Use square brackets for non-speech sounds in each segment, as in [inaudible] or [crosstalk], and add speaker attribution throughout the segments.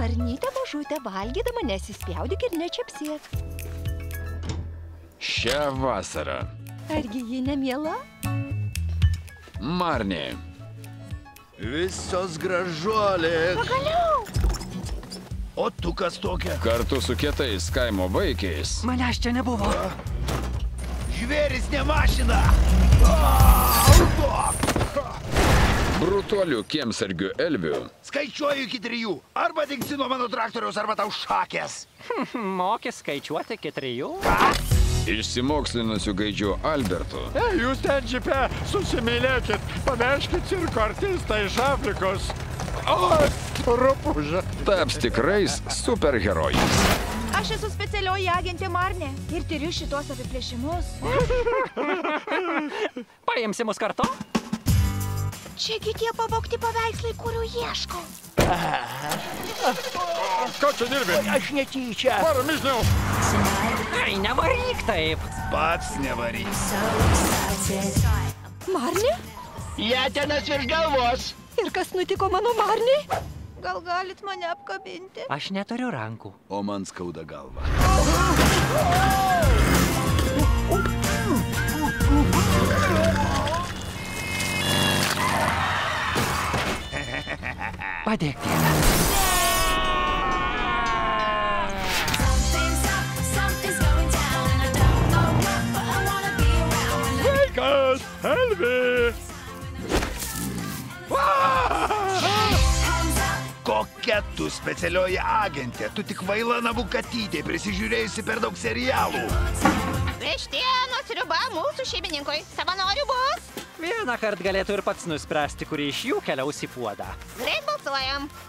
Speaker 1: Marnytė mažutė valgydama nesispjaudyk ir nečiapsėk.
Speaker 2: Šią vasarą.
Speaker 1: Argi ji nemiela?
Speaker 2: Marnė.
Speaker 3: Visos gražuolės.
Speaker 1: Pagaliau!
Speaker 3: O tu kas tokia?
Speaker 2: Kartu su kietais kaimo vaikiais.
Speaker 4: Manęs čia nebuvo.
Speaker 3: Žvėris ne mašina.
Speaker 2: Brutuolių kiemsargių Elvių.
Speaker 3: Skaičiuoju iki trijų. Arba dingsi nuo mano traktoriaus, arba tau šakės. [laughs]
Speaker 4: Moki skaičiuoti iki trijų.
Speaker 2: Išsimokslinusių gaidžių Albertų.
Speaker 5: Ei, jūs ten džipe susimylėkit, pavežkit cirko artistą iš Afrikos. O, rupužė.
Speaker 2: Taps tikrais superherojais.
Speaker 1: Aš esu specialioji agentė Marnė ir tyriu šitos apiplėšimus. [laughs]
Speaker 4: Paimsi mus kartu?
Speaker 1: Čiagi tie pavogti paveikslai, kurių ieškau.
Speaker 5: Ką čia dirbi?
Speaker 3: Aš netyčia.
Speaker 5: Varom išniau.
Speaker 4: Ai, nevaryk taip.
Speaker 3: Pats nevaryk.
Speaker 1: Marnė?
Speaker 3: Jėtenas virš galvos.
Speaker 1: Ir kas nutiko mano Marniai? Gal galit mane apkabinti?
Speaker 4: Aš neturiu rankų.
Speaker 3: O man skauda galva.
Speaker 6: When I
Speaker 5: Vaikas, Elvi.
Speaker 6: hands up.
Speaker 3: Kokia tu specialioji agentė? Tu tik vaila navų katytė, prisižiūrėjusi per daug serialų.
Speaker 7: Vištienos sriuba mūsų šeimininkui. Savanorių bus.
Speaker 4: Vieną kartą galėtų ir pats nuspręsti, kuri iš jų keliaus į puodą.
Speaker 7: Greit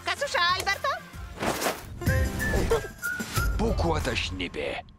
Speaker 7: касуша альберто Alberto?
Speaker 2: Pokładaś niebie.